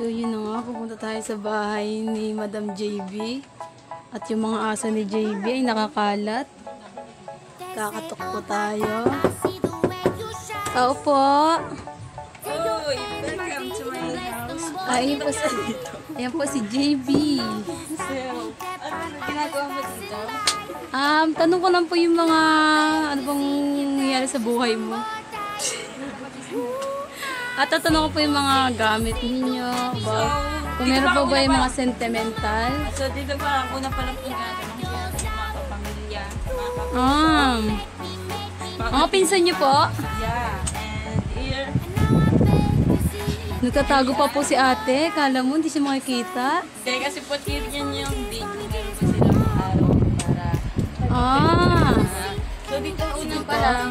So yun na nga, pupunta tayo sa bahay ni Madam JB. At yung mga aso ni JB ay nakakalat. Kakatok po tayo. Tao po. Uy, welcome to my house. Ay, ayan po si, ayan po si JB. So, ginagawa mo dito? Um, tanong ko lang po yung mga, ano bang nangyayari sa buhay mo? At tatanong ko po yung mga gamit ninyo. Ba, kung meron po ba yung mga sentimental? So, dito pa, una pa lang po natin mga kapamilya, mga kap- Um, mga pinsan niyo po? Yeah, and here, Nagtatago pa po si ate. Kala mo, hindi siya makikita. kaya kasi po yan yung meron po sila mga araw para Ah, So, dito una pa lang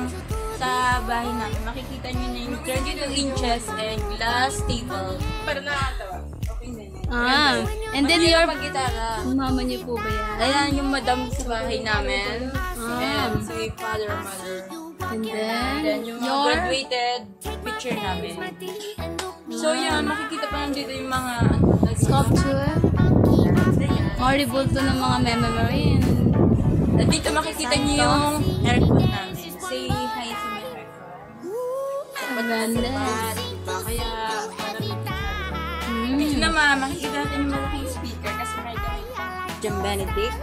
sa bahay namin, makikita nyo na yung 22 inches and glass table. Para nakatawa. Okay na yun. ah. And then your... Pag-gitara. Mama niyo po ba yan? Ayan yung madam sa bahay namin. Ah. And si father, mother. And then, Then yung mga your... graduated picture namin. So yan, makikita pa lang dito yung mga ano. Horrible to ng mga memory. At dito makikita niyo yung haircut namin. Say hi to my haircut. Ang ganda. Diba? Kaya, Hmm. Dito naman, makikita natin yung malaking speaker kasi may kami Jam Benedict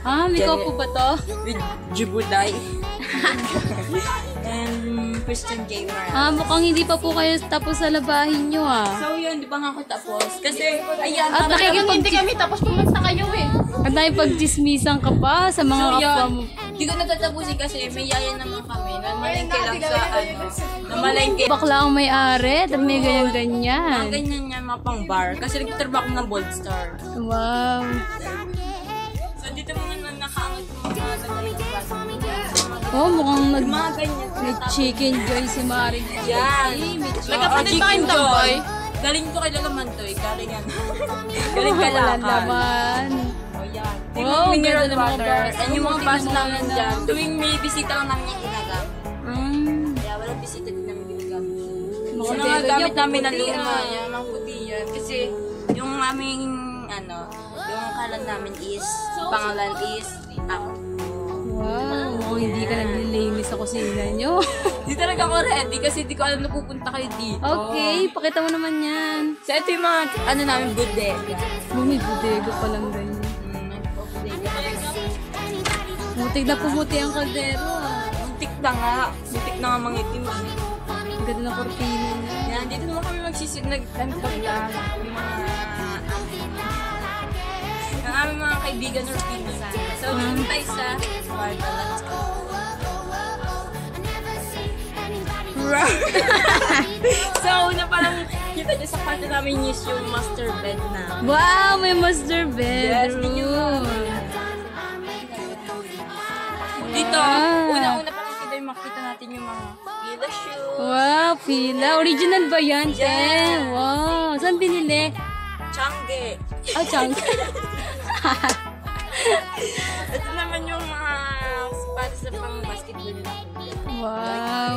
Ah, may ko po ba to? with Jubulay and Christian Gamer. Ah, mukhang hindi pa po kayo tapos sa labahin nyo ah. So yun, di ba nga ako tapos? Kasi, ayan, At tama- nakikipag- Hindi kami tapos pumunta kayo eh. At nakipagchismisan ka pa sa mga So kapwa yun, mo. di ko natatapusin kasi may yaya naman kami na malengke lang sa ano, na malengke. Bakla ang may-ari at may Mga ganyan-ganyan. ganyan yan, mga pang bar. Kasi nagtatrabaho ng Bold Star. Wow. Oh, mukhang nag... Mga ganyan. May chicken joy si Maring. Yan. Nagkapatid ba kayong tambay? Galing ko kay Lolo Mantoy. Galing yan. Galing Wala kalakan. naman. Oh, yan. Wow, mineral ganda ng mga bars. And yung mga naman namin na- dyan. Tuwing may bisita lang namin yung ginagamit. Mm. Kaya walang bisita din namin ginagamit. Mga Yung mga bebe gamit niya, namin na puputi, luma. ah. Yan, mga puti yan. Kasi yung aming, ano, yung kalan namin is, pangalan is, ako. Wow, mukhang hindi ka naglilinis sa kusina nyo. Di talaga ako ready kasi di ko alam na pupunta kayo dito. okay, pakita mo naman yan. So ito yung mga, ano namin, bodega. Bumi, bodega pa lang ganyan. Mutig na pumuti ang kaldero ah. Muntik na nga. Muntik na nga mangitim. eh. Ang ganda ng kortina niya. Yan, dito naman kami magsisig nagtantog lang. Yung mga aming mga kaibigan or pinsan. So, dito tayo sa Sparta. Let's go. so, una pa lang kita niyo sa kwarto namin is yung master bed na. Wow, may master Yes, yun. Dito, una-una pa lang kita yung makita natin yung mga pila shoes, Wow, pila. Original ba yan? Yes. Wow. Saan binili? changge. Ah, chang. Ito naman yung mga sapatos na pang basketball wow.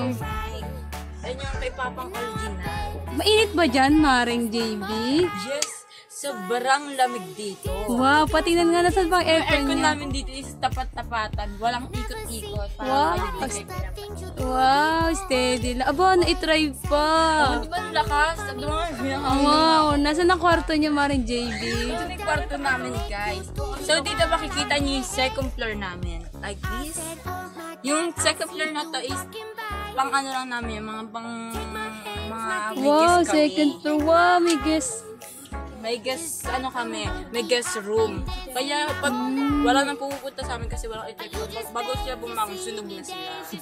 Ayun yung kay Papang original. Mainit ba dyan, Maring JB? Yes, sobrang lamig dito. Wow, patingnan nga nasan bang Yung aircon aircon niya. namin dito is tapat-tapatan. Walang ikot-ikot. Wow. Parang wow. Steady lang. Aba, na-try pa. Oh, di ba ang lakas? Sabi mo, Wow, nasa na kwarto niya, Maring JB? Ito na yung kwarto namin, guys. So, dito makikita niyo yung second floor namin. Like this. Yung second floor na to is pang ano lang namin, mga pang mga may Wow, guest kami. second floor. Wow, may guest. May guest, ano kami, may guest room. Kaya pag wala nang pupunta sa amin kasi walang electric, pag bago sila bumangon, sunog na sila. So,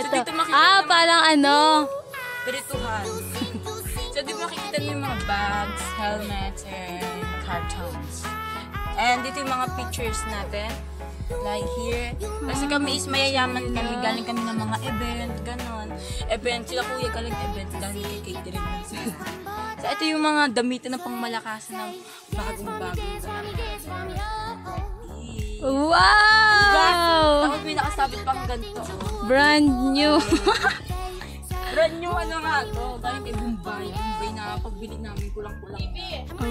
Ito. dito makikita Ah, naman- parang ano. Pirituhan. so, di ba makikita niyo yung mga bags, helmets, and cartons. And dito yung mga pictures natin. Like here. Kasi kami is mayayaman kami. Galing kami ng mga event, ganon. Event. Sila kuya galing event. Galing kay catering. so, ito yung mga damitan na pangmalakasan ng bagong-bagong. Wow! May nakasama Grabe pang ganito. Brand new. Brand new ano nga to. Galing kay Bombay. Bombay na pagbili namin kulang-kulang.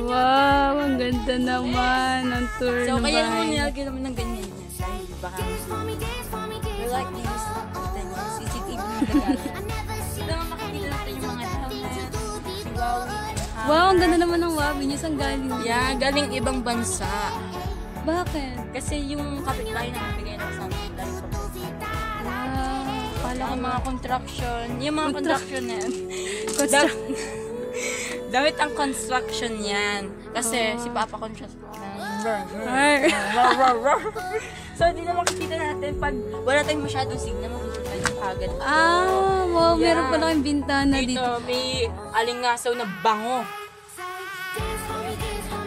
wow, ang ganda naman ang tour So, ng kaya naman bahay. nilagyan naman ng ganyan yan. Dahil baka we like this. Ganyan, CCTV na nagalit. Ito naman makikita natin yung mga helmet. Si Wowie. and Wow, ang ganda naman ng wabi niyo. Saan galing? Yeah, galing ibang bansa. Bakit? Kasi yung kapitbahay na bigay na sa amin. Wow, pala ko yung mga construction. Yung mga Contra- construction na yan. Constru- Dam- Damit ang construction yan. Kasi si Papa construction. So, hindi na makikita natin pag wala tayong masyadong signal, makikita yung agad. Ah, wow, meron Yeah. pala kayong bintana dito, dito. may alingasaw na bango.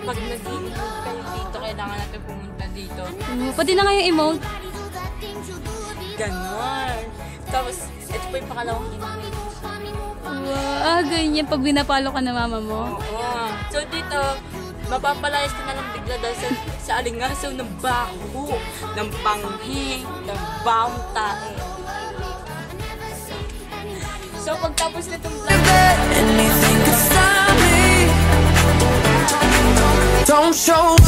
Pag nag-iinod kayo dito, kailangan natin pumunta dito. Oh, pati na ngayong emote. Ganon. Tapos, ito po yung pangalawang email. Wow, ah, ganyan. Pag binapalo ka na mama mo. Oo. So dito, mapapalayas ka na lang bigla dahil sa, sa alingasaw ng bako, ng panghi, ng bawang tae. So pagtapos nitong vlog, Anything could stop me. Don't show